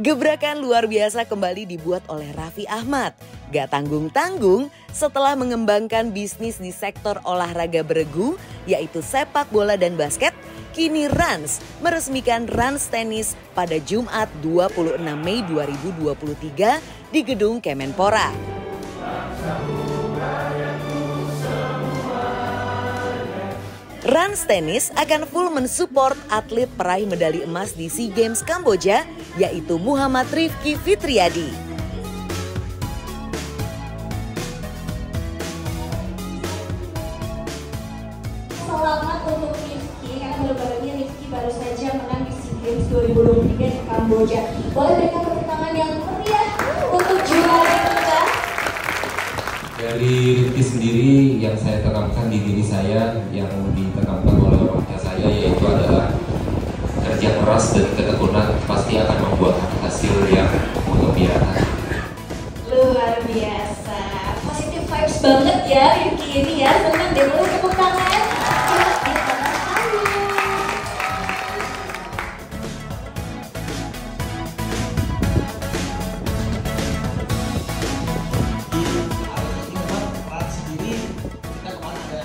Gebrakan luar biasa kembali dibuat oleh Raffi Ahmad. Gak tanggung-tanggung setelah mengembangkan bisnis di sektor olahraga beregu, yaitu sepak bola dan basket, kini Rans meresmikan Rans Tennis pada Jumat 26 Mei 2023 di Gedung Kemenpora. Rans Tennis akan full mensupport atlet peraih medali emas di SEA Games Kamboja, yaitu Muhammad Rifki Fitriadi. Selamat untuk Rifki, karena baru-baru Rifki baru saja menang di SEA Games 2023 di Kamboja. Boleh berikan tepuk tangan yang meriah untuk juara. Dari Rifki sendiri yang saya tanamkan di diri saya yang ditanamkan oleh orang tua saya yaitu adalah kerja keras dan ketekunan pasti akan membuat hasil yang biasa. Luar biasa, positif vibes banget ya Rifki ini ya. Boleh tepuk tangan.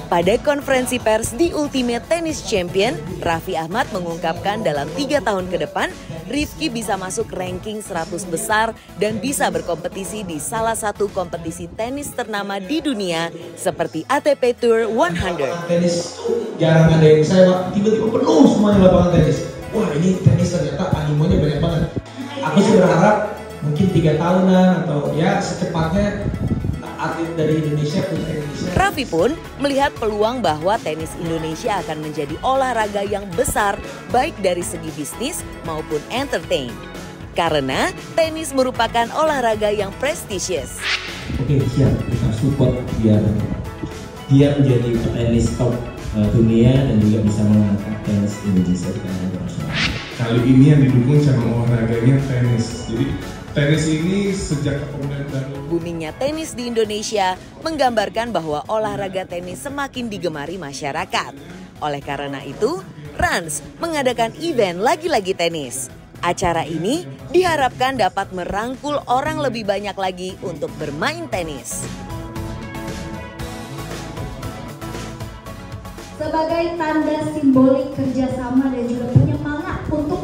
Pada konferensi pers di Ultimate Tennis Champion, Raffi Ahmad mengungkapkan dalam tiga tahun ke depan, Rifki bisa masuk ranking 100 besar dan bisa berkompetisi di salah satu kompetisi tenis ternama di dunia seperti ATP Tour 100. tenis jarang ada yang saya tiba-tiba penuh semuanya lapangan tenis. Wah ini tenis ternyata animonya banyak banget. Aku sih berharap mungkin tiga tahunan atau ya secepatnya atlet dari Indonesia putra Indonesia Raffi pun melihat peluang bahwa tenis Indonesia akan menjadi olahraga yang besar baik dari segi bisnis maupun entertain. Karena tenis merupakan olahraga yang prestisius. Oke siap kita support biar dia menjadi petenis top uh, dunia dan juga bisa mengangkat tenis Indonesia di kancah internasional. kali ini yang didukung cabang olahraganya tenis. Jadi tenis ini sejak kepemimpinan baru Boomingnya tenis di Indonesia menggambarkan bahwa olahraga tenis semakin digemari masyarakat. Oleh karena itu, Rans mengadakan event lagi-lagi tenis. Acara ini diharapkan dapat merangkul orang lebih banyak lagi untuk bermain tenis. Sebagai tanda simbolik kerjasama dan juga penyemangat untuk